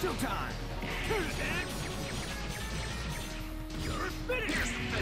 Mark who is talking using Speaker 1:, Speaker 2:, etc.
Speaker 1: Showtime! You're finished!